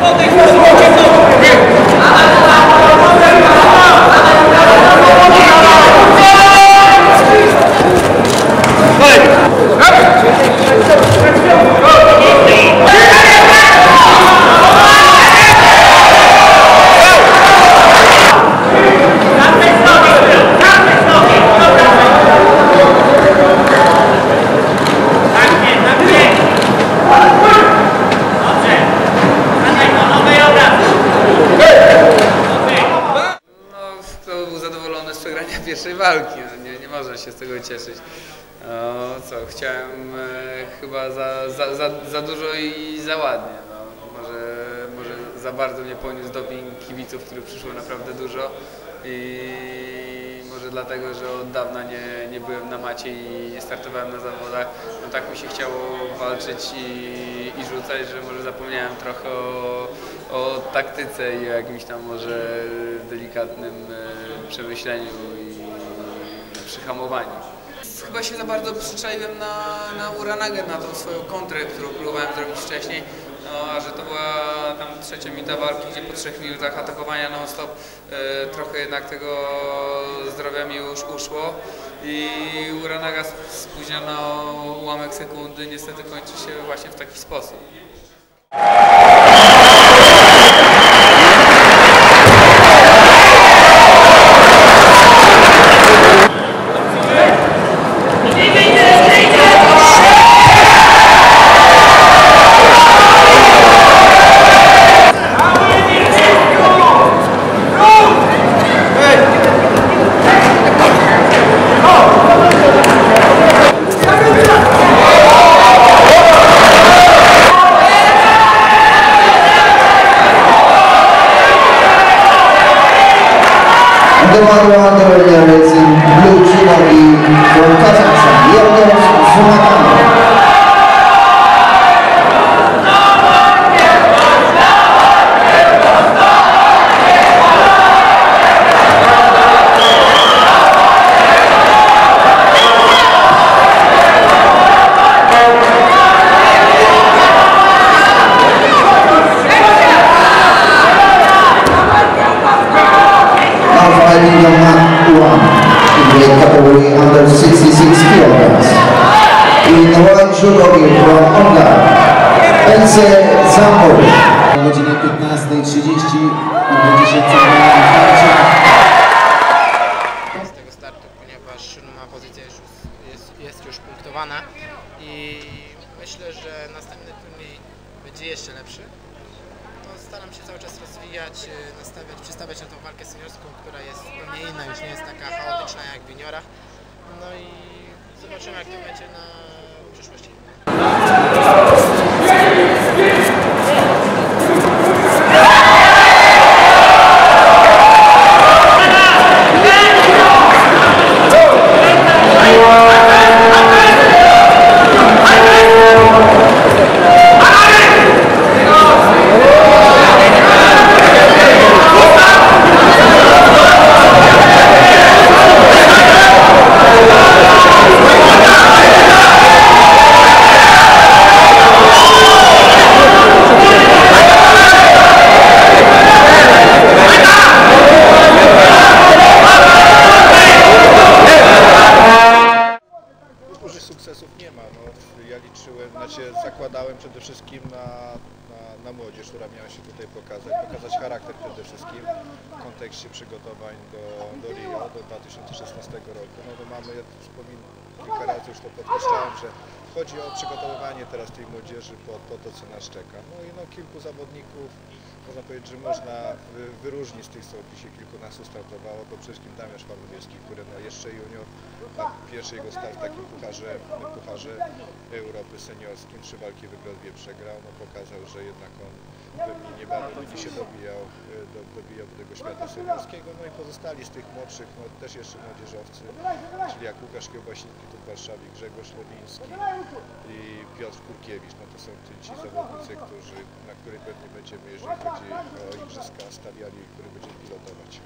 No, przegrania pierwszej walki? No, nie, nie można się z tego cieszyć. No, co, chciałem e, chyba za, za, za, za dużo i za ładnie. No, może, może za bardzo mnie poniósł doping kibiców, których przyszło naprawdę dużo. I może dlatego, że od dawna nie, nie byłem na macie i nie startowałem na zawodach, no tak mi się chciało walczyć i, i rzucać, że może zapomniałem trochę o, o taktyce i o jakimś tam może delikatnym e, przemyśleniu i przyhamowaniu. Chyba się za bardzo przyczaiłem na, na Uranagę, na tą swoją kontrę, którą próbowałem zrobić wcześniej. No, a że to była tam trzecia minuta walki, gdzie po trzech minutach atakowania non-stop e, trochę jednak tego zdrowia mi już uszło i Uranaga spóźniona o ułamek sekundy niestety kończy się właśnie w taki sposób. 바로 하늘을 열은 블루지나비 원가장사 이영경 송하다 category under 66 kilograms. In white judogi from Ungarn, Ence Zambori. O godzinie 15.30 odbędzie się ceremonia otwarcia. z tego startu, ponieważ ma pozycja już jest, jest już punktowana i myślę, że następny turniej będzie jeszcze lepszy. To staram się cały czas rozwijać, e, nastawiać, przystawiać na tą walkę seniorską, która jest zupełnie inna, już nie jest taka chaotyczna jak w juniorach. No i zobaczymy jak to będzie na przyszłości. Ja liczyłem, znaczy zakładałem przede wszystkim na, na, na młodzież, która miała się tutaj pokazać, pokazać charakter przede wszystkim w kontekście przygotowań do, do Rio, do 2016 roku. No to mamy, ja wspominam, kilka razy już to podkreślałem, że chodzi o przygotowywanie teraz tej młodzieży po, po to, co nas czeka. No i no, kilku zawodników, można powiedzieć, że można wy, wyróżnić tych, co dzisiaj kilkunastu startowało, to przede wszystkim Damian Szwarnowiecki, który no, jeszcze junior, a pierwszy jego start w takim pucharze, pucharze Europy seniorskim, trzy walki wygrał, dwie przegrał, no pokazał, że jednak on pewnie niebawem będzie się dobijał, do, dobijał do tego świata seniorskiego, no i pozostali z tych młodszych, no też jeszcze młodzieżowcy, czyli jak Łukasz Kiełbasinki tu w Warszawie, Grzegorz Lewiński i Piotr Kurkiewicz, no to są ci, ci zawodnicy, którzy, na których pewnie będziemy, jeżeli chodzi igrzyska, stawiali, które będziemy pilotować.